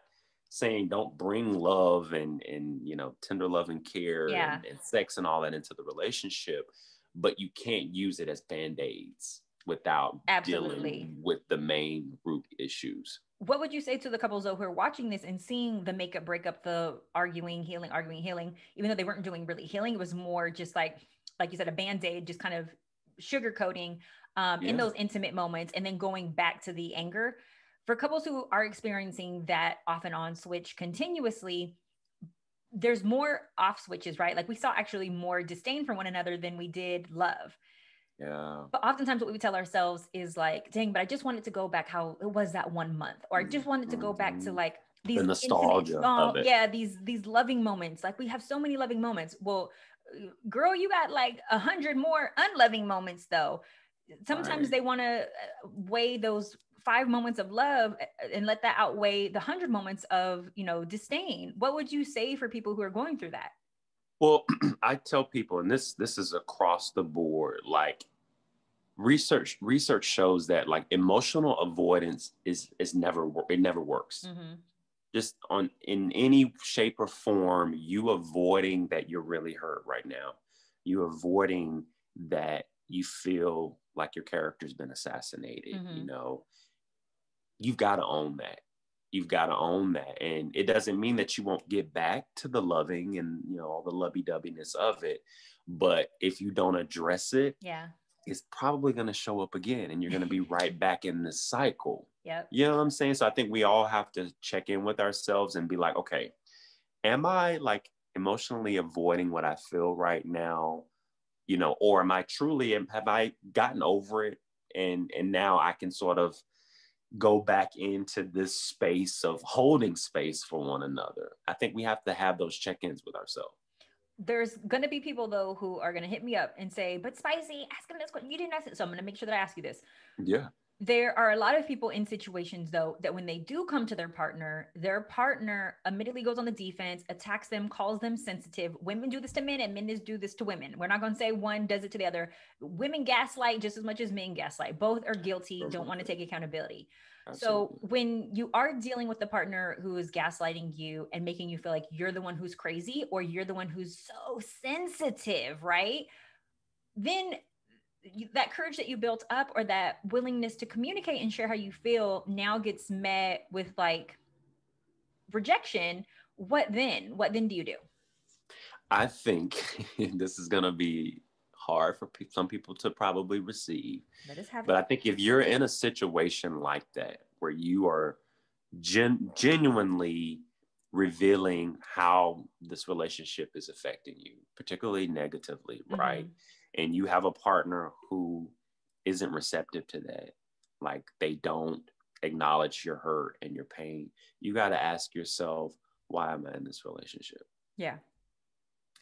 Speaker 2: saying don't bring love and and you know tender love and care yeah. and, and, sex and all that into the relationship but you can't use it as band-aids without Absolutely. dealing with the main root issues
Speaker 1: what would you say to the couples though who are watching this and seeing the makeup breakup the arguing healing arguing healing even though they weren't doing really healing it was more just like like you said a band-aid just kind of sugarcoating um, yeah. in those intimate moments and then going back to the anger for couples who are experiencing that off and on switch continuously, there's more off switches, right? Like we saw actually more disdain for one another than we did love.
Speaker 2: Yeah.
Speaker 1: But oftentimes what we tell ourselves is like, dang, but I just wanted to go back how it was that one month, or I just wanted to go back to mm-hmm. like these
Speaker 2: the nostalgia oh,
Speaker 1: yeah, these these loving moments. Like we have so many loving moments. Well, girl, you got like a hundred more unloving moments though sometimes
Speaker 2: Right.
Speaker 1: they want to weigh those five moments of love and let that outweigh the hundred moments of you know disdain what would you say for people who are going through that
Speaker 2: Well, I tell people, and this this is across the board. Like research research shows that like emotional avoidance is is never it never works.
Speaker 1: mm-hmm.
Speaker 2: Just on in any shape or form, you avoiding that you're really hurt right now. You avoiding that you feel like your character's been assassinated.
Speaker 1: Mhm.
Speaker 2: You know, you've got to own that. You've got to own that. And it doesn't mean that you won't get back to the loving and you know all the lovey-doveyness of it but if you don't address it
Speaker 1: yeah.
Speaker 2: it's probably going to show up again and you're going to be right back in this cycle.
Speaker 1: Yep.
Speaker 2: You know what i'm saying? So i think we all have to check in with ourselves and be like okay am i like emotionally avoiding what i feel right now you know or am i truly have i gotten over it? And and now i can sort of go back into this space of holding space for one another. I think we have to have those check-ins with ourselves.
Speaker 1: There's going to be people though who are going to hit me up and say but spicy ask him this question you didn't ask it so i'm going to make sure that i ask you this.
Speaker 2: Yeah
Speaker 1: there are a lot of people in situations though that when they do come to their partner their partner immediately goes on the defense attacks them calls them sensitive. Women do this to men and men is do this to women. We're not going to say one does it to the other. Women gaslight just as much as men gaslight. Both are guilty don't want to take accountability. So when you are dealing with the partner who is gaslighting you and making you feel like you're the one who's crazy or you're the one who's so sensitive right? Then that courage that you built up or that willingness to communicate and share how you feel now gets met with like rejection what then? What then do you do?
Speaker 2: I think this is going to be hard for pe- some people to probably receive.
Speaker 1: Let us have
Speaker 2: But I think if you're in a situation like that where you are gen- genuinely revealing how this relationship is affecting you, particularly negatively, right? Mm-hmm. And you have a partner who isn't receptive to that, like they don't acknowledge your hurt and your pain, you got to ask yourself, why am I in this relationship?
Speaker 1: yeah.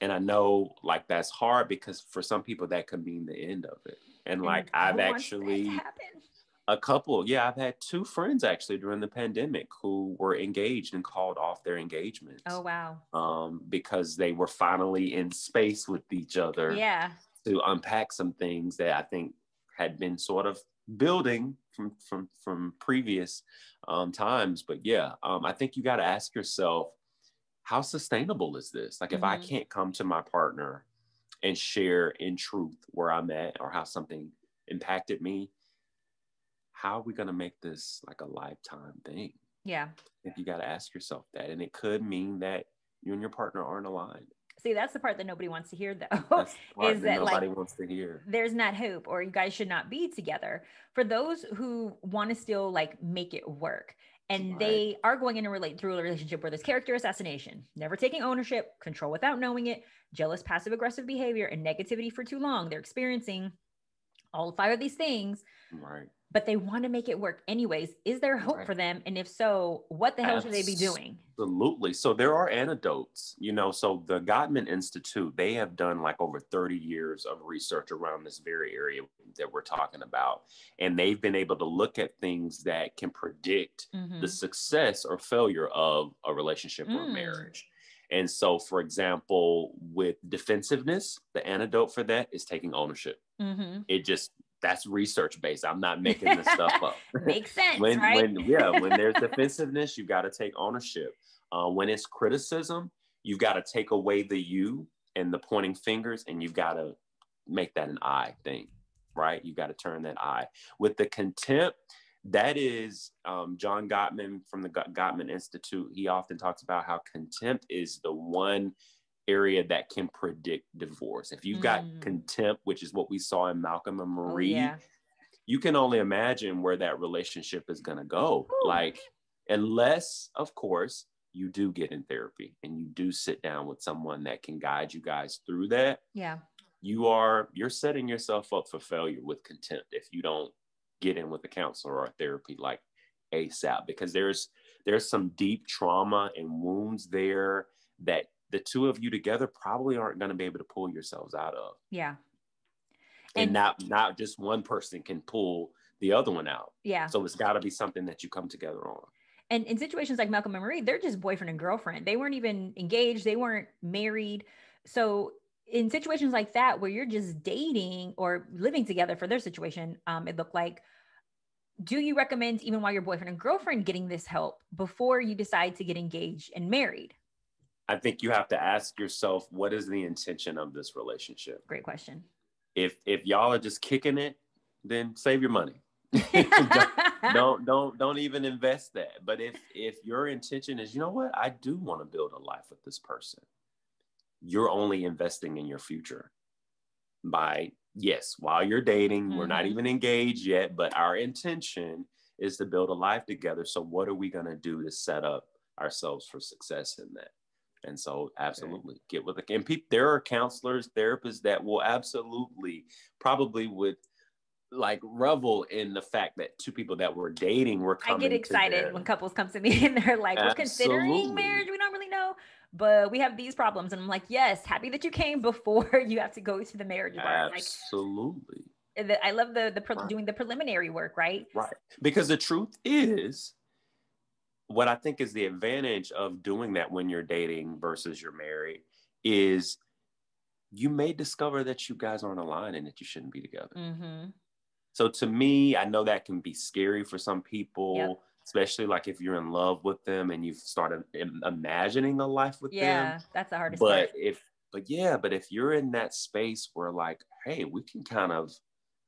Speaker 2: And I know like that's hard because for some people that could mean the end of it. And
Speaker 1: And
Speaker 2: like I've
Speaker 1: wants that to
Speaker 2: actually a couple yeah i've had two friends actually during the pandemic who were engaged and called off their engagements.
Speaker 1: Oh wow.
Speaker 2: Um, because they were finally in space with each other.
Speaker 1: Yeah
Speaker 2: to unpack some things that i think had been sort of building from from from previous um, times. But yeah um, i think you got to ask yourself how sustainable is this? Like if i
Speaker 1: Mhm.
Speaker 2: can't come to my partner and share in truth where i'm at or how something impacted me how are we going to make this like a lifetime thing?
Speaker 1: Yeah.
Speaker 2: I think you got to ask yourself that. And it could mean that you and your partner aren't aligned
Speaker 1: see that's the part that nobody wants to hear though
Speaker 2: That's the part
Speaker 1: Is
Speaker 2: that
Speaker 1: that, like,
Speaker 2: wants to hear.
Speaker 1: there's not hope or you guys should not be together. For those who want to still like make it work and
Speaker 2: Right.
Speaker 1: they are going in a relate through a relationship where there's character assassination never taking ownership control without knowing it jealous passive aggressive behavior and negativity for too long they're experiencing all five of these things.
Speaker 2: Right
Speaker 1: but they want to make it work anyways is there hope
Speaker 2: Right.
Speaker 1: for them and if so what the hell should they be doing
Speaker 2: Absolutely. So there are antidotes, you know. So the Gottman Institute, they have done like over 30 years of research around this very area that we're talking about. And they've been able to look at things that can predict
Speaker 1: Mhm.
Speaker 2: the success or failure of a relationship or a
Speaker 1: Mm.
Speaker 2: marriage. And so, for example, with defensiveness, the antidote for that is taking ownership.
Speaker 1: Mhm.
Speaker 2: It just, that's research based. I'm not making this stuff up.
Speaker 1: Makes sense
Speaker 2: when
Speaker 1: right?
Speaker 2: when yeah when there's defensiveness you've got to take ownership. Uh, when it's criticism you've got to take away the you and the pointing fingers and you've got to make that an i thing right? You've got to turn that i. With the contempt that is um, john gottman from the Got- gottman institute he often talks about how contempt is the one area that can predict divorce if you've got
Speaker 1: Mm.
Speaker 2: contempt which is what we saw in malcolm and
Speaker 1: Oh,
Speaker 2: marie
Speaker 1: yeah
Speaker 2: you can only imagine where that relationship is going to go.
Speaker 1: Whew.
Speaker 2: Like, unless, of course, you do get in therapy and you do sit down with someone that can guide you guys through that,
Speaker 1: yeah
Speaker 2: you are you're setting yourself up for failure with contempt if you don't get in with a counselor or therapy like ASAP because there's there's some deep trauma and wounds there that the two of you together probably aren't going to be able to pull yourselves out of.
Speaker 1: Yeah.
Speaker 2: and, and not not just one person can pull the other one out.
Speaker 1: Yeah.
Speaker 2: So it's got to be something that you come together on.
Speaker 1: And in situations like Malcolm and Marie, they're just boyfriend and girlfriend. They weren't even engaged. They weren't married. So in situations like that, where you're just dating or living together for their situation, um, it looked like. Do you recommend even while you're boyfriend and girlfriend getting this help before you decide to get engaged and married?
Speaker 2: I think you have to ask yourself, what is the intention of this relationship?
Speaker 1: Great question.
Speaker 2: If if y'all are just kicking it, then save your money. don't, don't don't don't even invest that. But if if your intention is, you know what, I do want to build a life with this person, you're only investing in your future by yes, while you're dating, mm-hmm. we're not mm-hmm. even engaged yet, but our intention is to build a life together. So what are we going to do to set up ourselves for success in that? And so, absolutely, okay. get with the and people. There are counselors, therapists that will absolutely, probably would like revel in the fact that two people that were dating were coming.
Speaker 1: I get excited when couples come to me and they're like, "We're considering marriage. We don't really know, but we have these problems." And I'm like, "Yes, happy that you came before you have to go to the marriage
Speaker 2: bar." Absolutely.
Speaker 1: Like, I love the the pre- right. doing the preliminary work, right?
Speaker 2: Right. Because the truth is, what I think is the advantage of doing that when you're dating versus you're married is you may discover that you guys aren't aligned and that you shouldn't be together. Mm-hmm. So to me, I know that can be scary for some people, yep. especially like if you're in love with them and you've started imagining a life with
Speaker 1: yeah, them. Yeah, that's the hardest.
Speaker 2: But
Speaker 1: part.
Speaker 2: if, but yeah, but if you're in that space where like, hey, we can kind of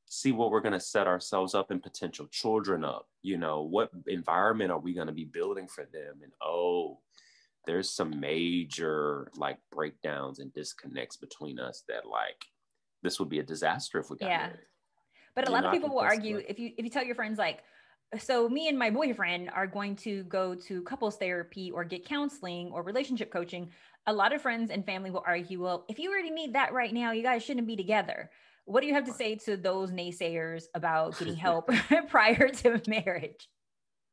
Speaker 2: see what we're going to set ourselves up and potential children up. You know, what environment are we going to be building for them? And oh, there's some major like breakdowns and disconnects between us that like this would be a disaster if we got yeah. married.
Speaker 1: But a you lot know, of people will argue if you if you tell your friends like so me and my boyfriend are going to go to couples therapy or get counseling or relationship coaching a lot of friends and family will argue well if you already need that right now you guys shouldn't be together what do you have to say to those naysayers about getting help prior to marriage?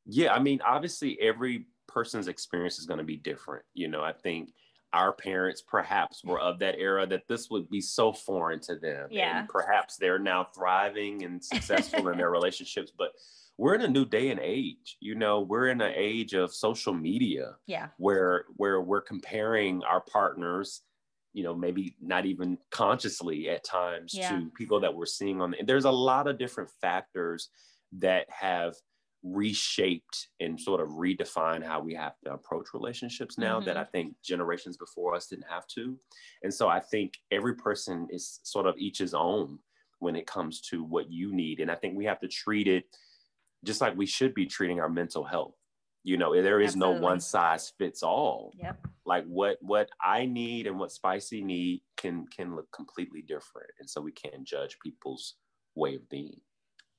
Speaker 2: Yeah, I mean, obviously, every person's experience is going to be different. You know, I think our parents perhaps were of that era that this would be so foreign to them.
Speaker 1: Yeah.
Speaker 2: And perhaps they're now thriving and successful in their relationships. But we're in a new day and age. You know, we're in an age of social media.
Speaker 1: Yeah.
Speaker 2: Where where we're comparing our partners you know maybe not even consciously at times yeah. to people that we're seeing on the, there's a lot of different factors that have reshaped and sort of redefined how we have to approach relationships now mm-hmm. that I think generations before us didn't have to. And so I think every person is sort of each his own when it comes to what you need. And I think we have to treat it just like we should be treating our mental health you know there is Absolutely. no one size fits all
Speaker 1: yep
Speaker 2: like what what i need and what spicy need can can look completely different and so we can't judge people's way of being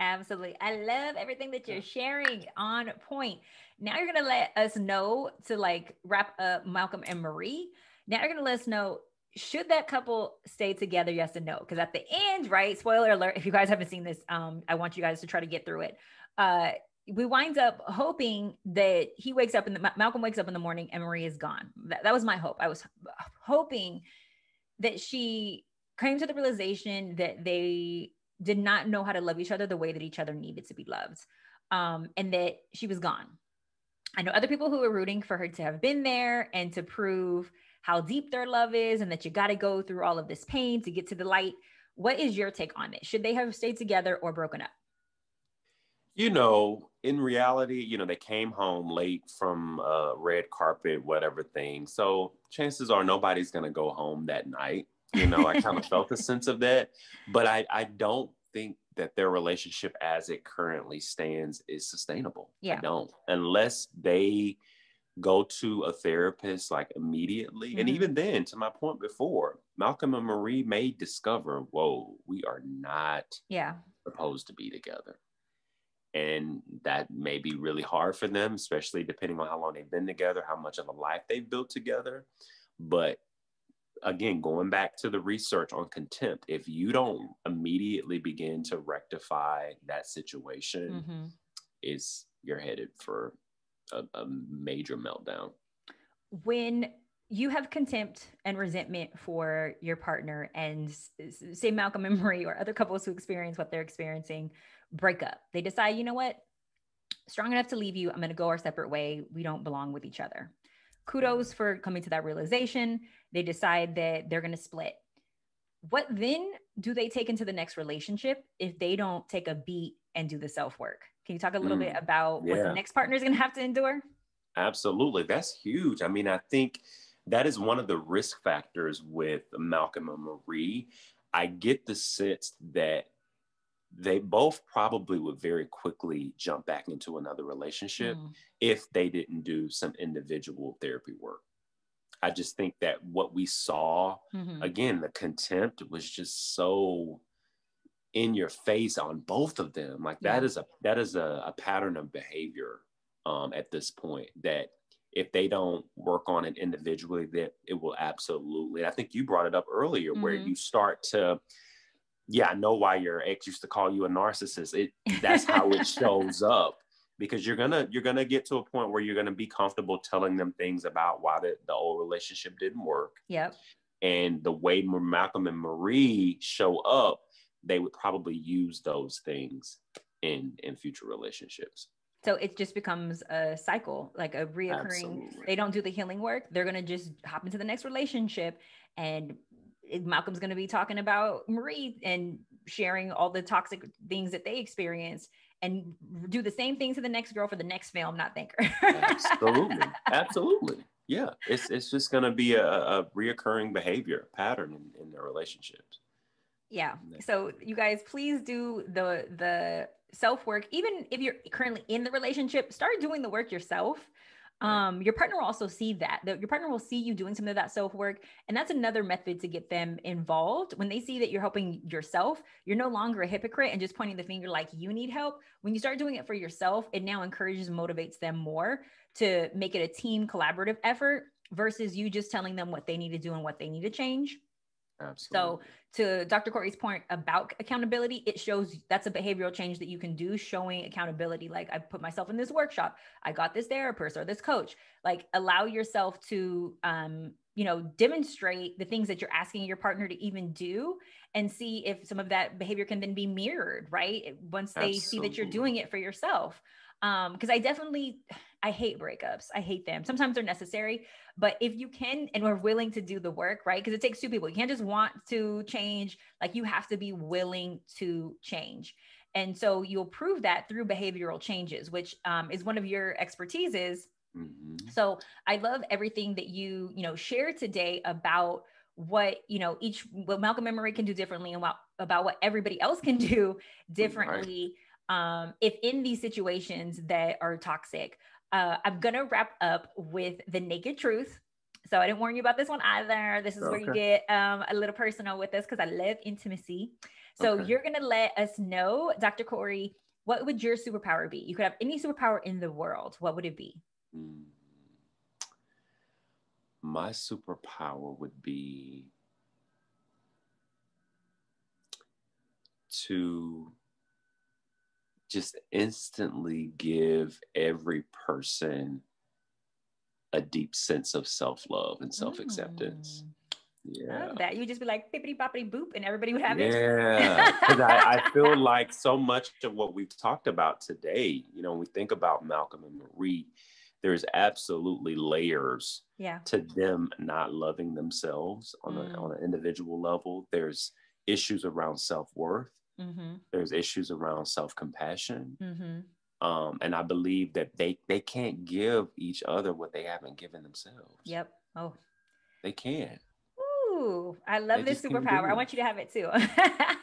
Speaker 1: Absolutely. I love everything that you're sharing on point. Now you're going to let us know to like wrap up Malcolm and Marie. Now you're going to let us know should that couple stay together? Yes and no. Because at the end, right? Spoiler alert. If you guys haven't seen this, um, I want you guys to try to get through it. Uh, we wind up hoping that he wakes up and Malcolm wakes up in the morning and Marie is gone. That, that was my hope. I was hoping that she came to the realization that they did not know how to love each other the way that each other needed to be loved, um, and that she was gone. I know other people who are rooting for her to have been there and to prove how deep their love is, and that you got to go through all of this pain to get to the light. What is your take on it? Should they have stayed together or broken up?
Speaker 2: You know, in reality, you know, they came home late from a red carpet, whatever thing. So chances are nobody's going to go home that night. You know, I kind of felt a sense of that, but I, I don't think that their relationship as it currently stands is sustainable.
Speaker 1: Yeah.
Speaker 2: I don't, unless they go to a therapist like immediately. Mm-hmm. And even then, to my point before, Malcolm and Marie may discover, whoa, we are not
Speaker 1: yeah
Speaker 2: supposed to be together and that may be really hard for them especially depending on how long they've been together how much of a life they've built together but again going back to the research on contempt if you don't immediately begin to rectify that situation mm-hmm. is you're headed for a, a major meltdown
Speaker 1: when you have contempt and resentment for your partner and say malcolm and marie or other couples who experience what they're experiencing break up. They decide you know what? Strong enough to leave you. I'm going to go our separate way. We don't belong with each other. Kudos for coming to that realization. They decide that they're going to split. What then do they take into the next relationship if they don't take a beat and do the self work can you talk a little mm, bit about yeah. what the next partner is going to have to endure?
Speaker 2: Absolutely. That's huge. I mean i think that is one of the risk factors with Malcolm and Marie. I get the sense that they both probably would very quickly jump back into another relationship mm. if they didn't do some individual therapy work. I just think that what we saw, mm-hmm. again, the contempt was just so in your face on both of them. Like yeah. that is a that is a, a pattern of behavior um, at this point that if they don't work on it individually, that it will absolutely. I think you brought it up earlier, mm-hmm. where you start to, yeah, I know why your ex used to call you a narcissist. It that's how it shows up because you're gonna you're gonna get to a point where you're gonna be comfortable telling them things about why the, the old relationship didn't work.
Speaker 1: Yep.
Speaker 2: And the way Malcolm and Marie show up, they would probably use those things in in future relationships.
Speaker 1: So it just becomes a cycle, like a reoccurring. Absolutely. They don't do the healing work. They're gonna just hop into the next relationship, and Malcolm's gonna be talking about Marie and sharing all the toxic things that they experienced, and do the same thing to the next girl for the next film, not thinker.
Speaker 2: Absolutely, absolutely, yeah. It's it's just gonna be a, a reoccurring behavior pattern in, in their relationships.
Speaker 1: Yeah. So you guys, please do the the self work, even if you're currently in the relationship, start doing the work yourself. Um, your partner will also see that. that your partner will see you doing some of that self work, and that's another method to get them involved. When they see that you're helping yourself, you're no longer a hypocrite and just pointing the finger like you need help. When you start doing it for yourself, it now encourages and motivates them more to make it a team collaborative effort versus you just telling them what they need to do and what they need to change.
Speaker 2: Absolutely.
Speaker 1: So, to Dr. Corey's point about accountability, it shows that's a behavioral change that you can do, showing accountability. Like, I put myself in this workshop, I got this therapist or this coach. Like, allow yourself to, um, you know, demonstrate the things that you're asking your partner to even do and see if some of that behavior can then be mirrored, right? Once they Absolutely. see that you're doing it for yourself. Um, because I definitely, I hate breakups. I hate them. Sometimes they're necessary, but if you can and we're willing to do the work, right? Because it takes two people. You can't just want to change, like you have to be willing to change. And so you'll prove that through behavioral changes, which um, is one of your expertises. Mm-hmm. So I love everything that you, you know, shared today about what you know each what Malcolm and Marie can do differently and what about what everybody else can do differently right. um, if in these situations that are toxic uh, I'm gonna wrap up with the naked truth. So I didn't warn you about this one either. This is okay. where you get um, a little personal with us because I love intimacy. So okay. you're gonna let us know, Dr. Corey, what would your superpower be? You could have any superpower in the world. What would it be? Hmm.
Speaker 2: My superpower would be to just instantly give every person a deep sense of self love and self acceptance. Mm.
Speaker 1: Yeah. Love that. You just be like pippity boppity boop and everybody would have
Speaker 2: it. Yeah. I, I, feel like so much of what we've talked about today, you know, when we think about Malcolm and Marie, there's absolutely layers
Speaker 1: yeah.
Speaker 2: to them not loving themselves on, mm. a, on an individual level. There's issues around self worth. Mm-hmm. There's issues around self compassion. Mm-hmm. Um, and I believe that they they can't give each other what they haven't given themselves.
Speaker 1: Yep. Oh,
Speaker 2: they can't.
Speaker 1: Ooh, I love they this superpower. I want you to have it too.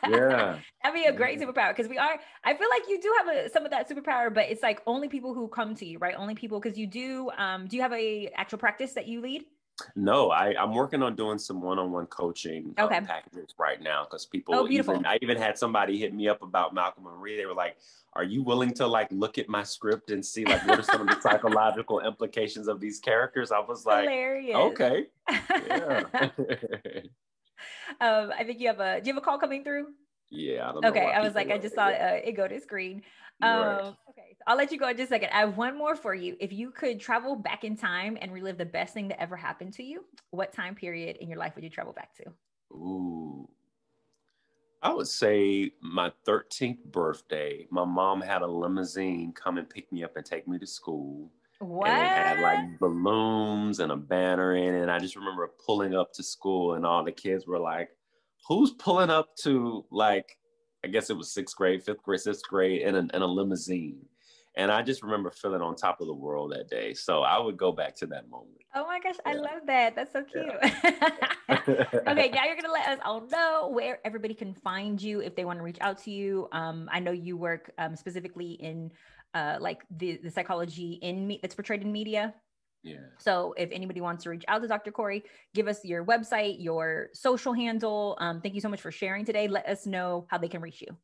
Speaker 2: yeah,
Speaker 1: that'd be a great yeah. superpower because we are. I feel like you do have a, some of that superpower, but it's like only people who come to you, right? Only people because you do. Um, do you have a actual practice that you lead?
Speaker 2: No, I, I'm working on doing some one-on-one coaching um, packages right now because people. Oh, beautiful. Even, I even had somebody hit me up about Malcolm and Marie. They were like, "Are you willing to like look at my script and see like what are some of the psychological implications of these characters?" I was like, Hilarious. "Okay, yeah."
Speaker 1: um, I think you have a. Do you have a call coming through?
Speaker 2: Yeah.
Speaker 1: I okay. I was like, I just saw uh, it go to screen. Um. Okay. So I'll let you go in just a second. I have one more for you. If you could travel back in time and relive the best thing that ever happened to you, what time period in your life would you travel back to?
Speaker 2: Ooh. I would say my 13th birthday. My mom had a limousine come and pick me up and take me to school.
Speaker 1: What?
Speaker 2: And it had like balloons and a banner in it. And I just remember pulling up to school and all the kids were like, who's pulling up to like, I guess it was sixth grade, fifth grade, sixth grade in a, in a limousine. And I just remember feeling on top of the world that day. So I would go back to that moment.
Speaker 1: Oh my gosh, yeah. I love that. That's so cute. Yeah. okay, now you're gonna let us all know where everybody can find you if they want to reach out to you. Um, I know you work um, specifically in uh, like the, the psychology in me that's portrayed in media.
Speaker 2: Yeah.
Speaker 1: So if anybody wants to reach out to Dr. Corey, give us your website, your social handle. Um, thank you so much for sharing today. Let us know how they can reach you.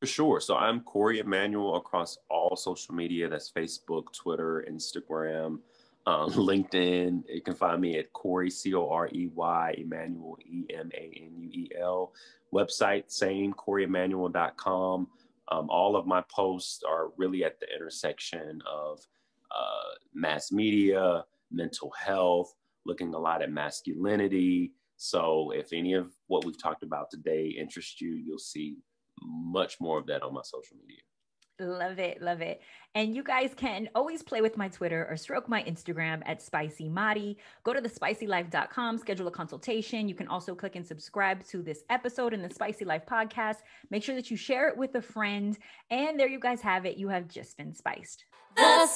Speaker 2: For sure. So I'm Corey Emanuel across all social media. That's Facebook, Twitter, Instagram, um, LinkedIn. You can find me at Corey, C O R E Y, Emanuel, E M A N U E L. Website, same, CoreyEmanuel.com. Um, all of my posts are really at the intersection of uh, mass media, mental health, looking a lot at masculinity. So if any of what we've talked about today interests you, you'll see much more of that on my social media.
Speaker 1: Love it, love it. And you guys can always play with my Twitter or stroke my Instagram at Spicy Mari. Go to thespicylife.com, schedule a consultation. You can also click and subscribe to this episode in the Spicy Life podcast. Make sure that you share it with a friend. And there you guys have it. You have just been spiced. The